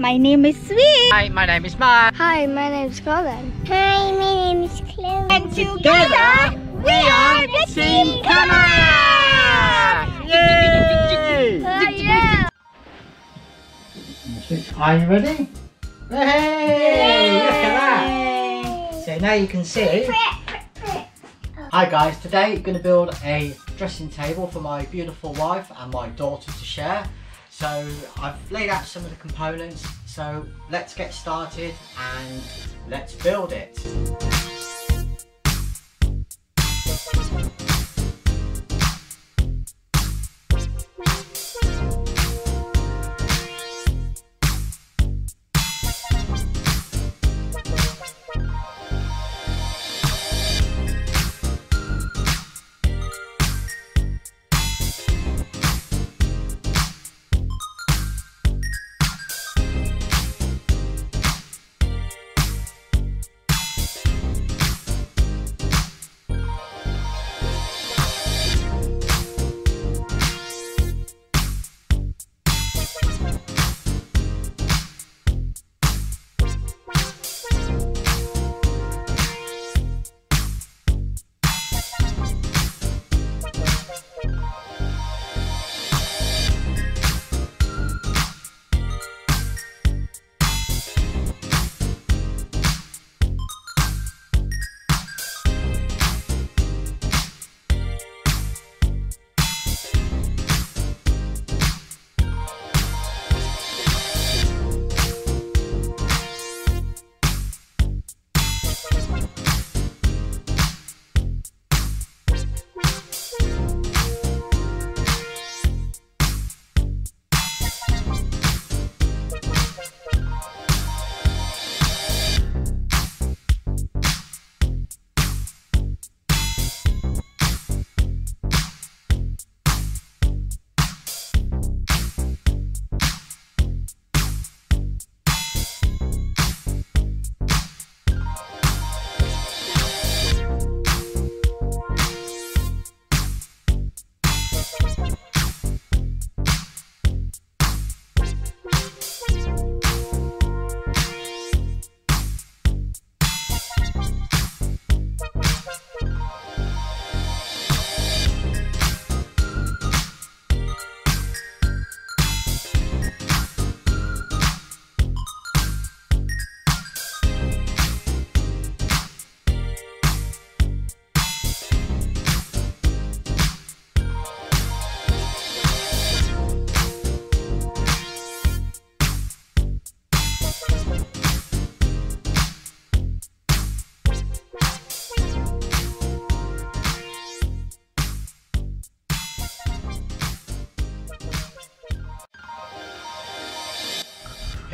my name is Swit. Hi, my name is Mark. Hi, my name is Colin. Hi, my name is Chloe. And together, we are the Team Kamak! Yay! Oh, yeah. Are you ready? Hey! Look at that! So now you can see. Hi guys, today I'm going to build a dressing table for my beautiful wife and my daughter to share. So I've laid out some of the components, so let's get started and let's build it.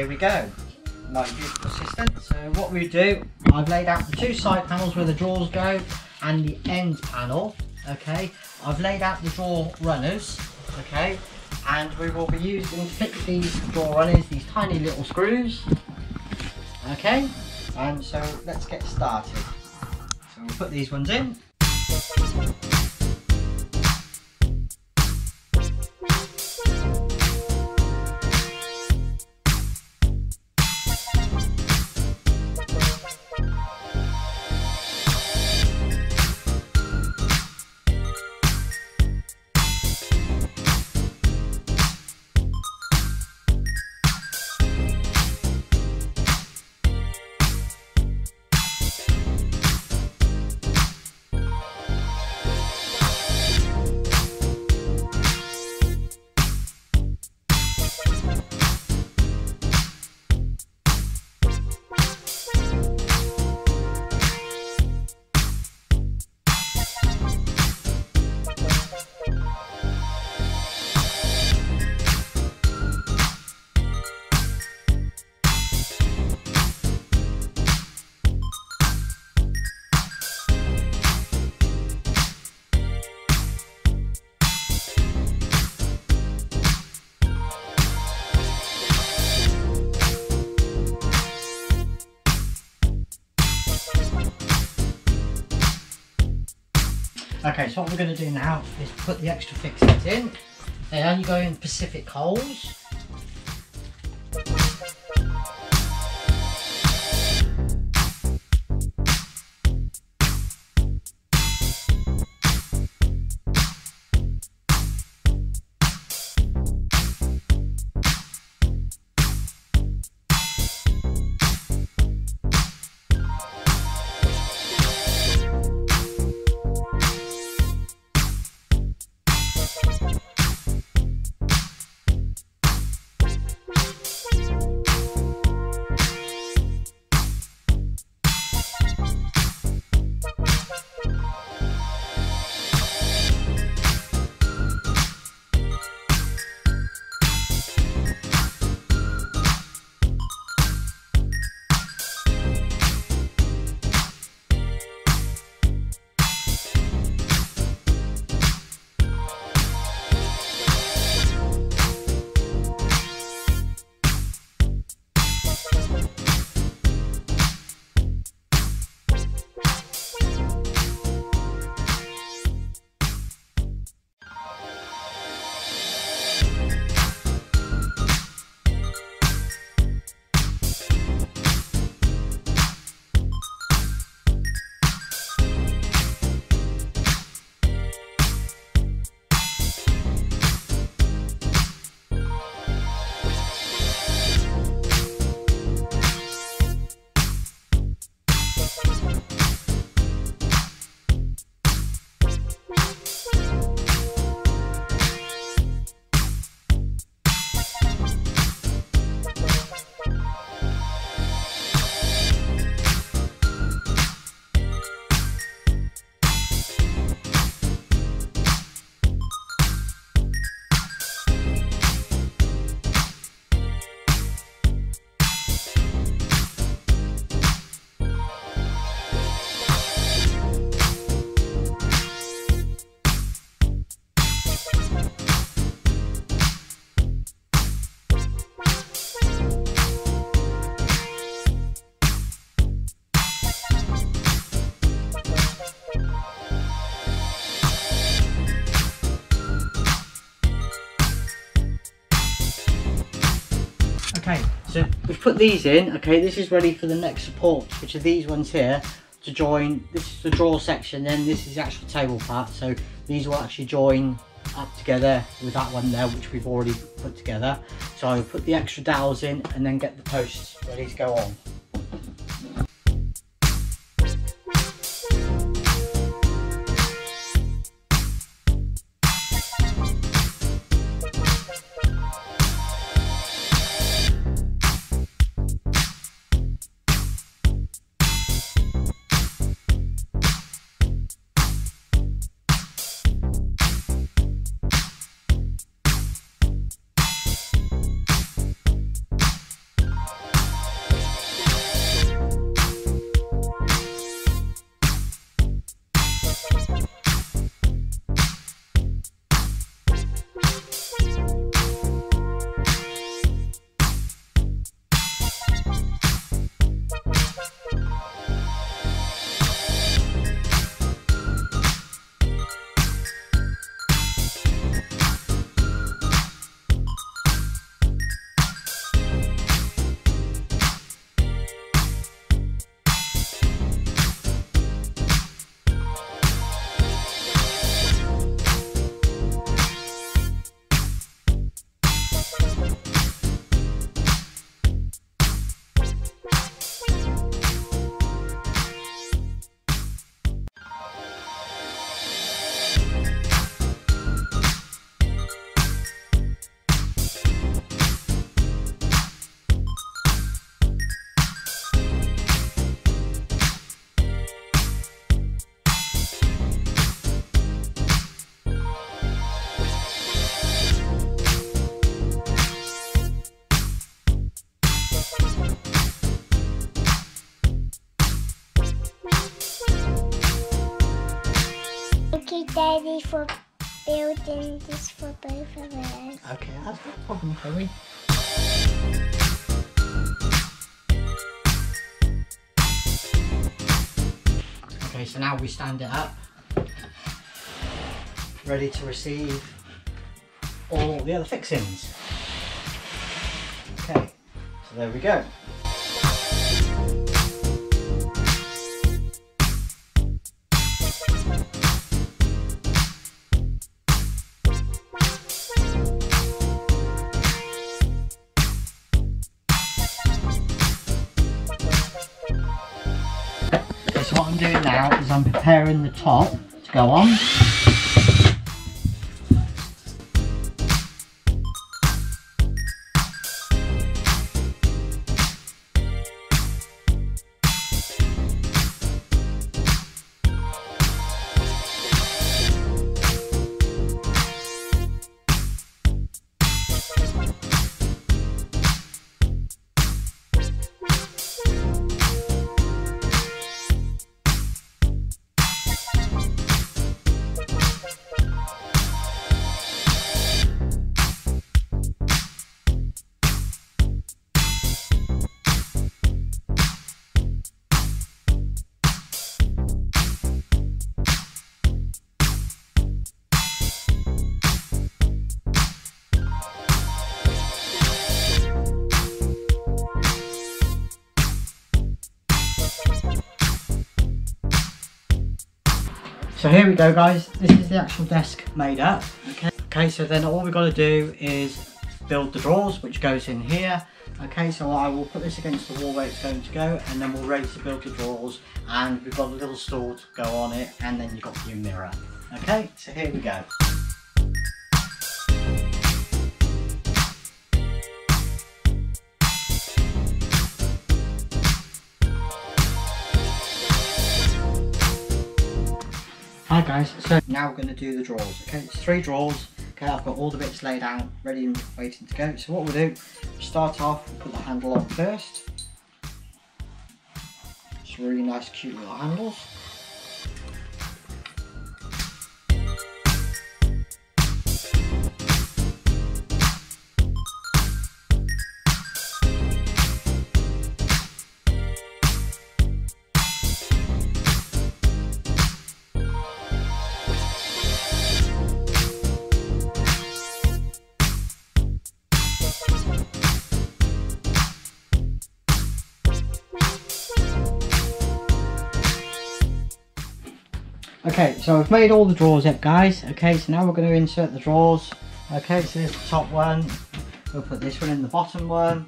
Here we go, my beautiful assistant. So what we do, I've laid out the two side panels where the drawers go and the end panel, okay. I've laid out the drawer runners, okay, and we will be using fit these drawer runners, these tiny little screws, okay. And so let's get started. So we'll put these ones in. Okay, so what we're going to do now is put the extra fixings in. They only go in Pacific holes. Put these in. Okay, this is ready for the next support, which are these ones here to join. This is the drawer section, then this is the actual table part. So these will actually join up together with that one there, which we've already put together. So I'll put the extra dowels in and then get the posts ready to go on. Daddy, for building this for both of us. Okay, that's no problem, Chloe. Okay, so now we stand it up, ready to receive all the other fixings. Okay, so there we go. So what I'm doing now is I'm preparing the top to go on. So here we go guys, this is the actual desk made up. Okay, okay so then all we've got to do is build the drawers which goes in here. Okay, so I will put this against the wall where it's going to go and then we'll ready to build the drawers and we've got a little stool to go on it and then you've got your mirror. Okay, so here we go. Hi guys, so now we're going to do the drawers. Okay, it's three drawers. Okay, I've got all the bits laid out, ready and waiting to go. So what we'll do, start off, we'll put the handle on first. It's really nice, cute little handles. Okay, so I've made all the drawers up, guys. Okay, so now we're going to insert the drawers. Okay, so the top one. We'll put this one in the bottom one.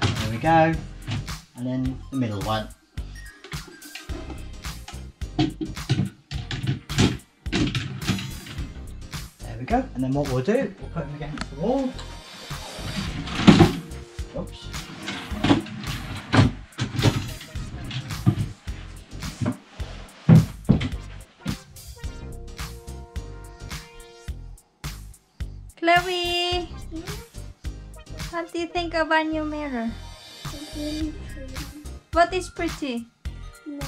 There we go. And then the middle one. There we go. And then what we'll do, we'll put them against the wall. Do you think of our new mirror? What is pretty? Mirror.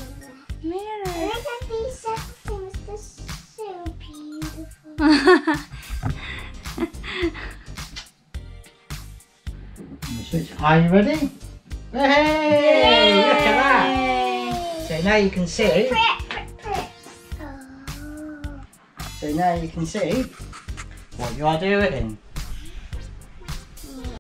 Mirror. Look at these things. They're so beautiful. Are you ready? Hey! Look at that. So now you can see. Oh. So now you can see what you are doing.